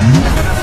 Mm-hmm.